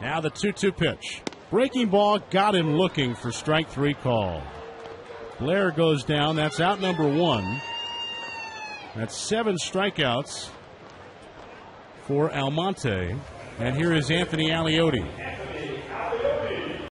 Now the 2 2 pitch. Breaking ball got him looking for strike three call. Blair goes down. That's out number one. That's seven strikeouts for Almonte. And here is Anthony Aliotti.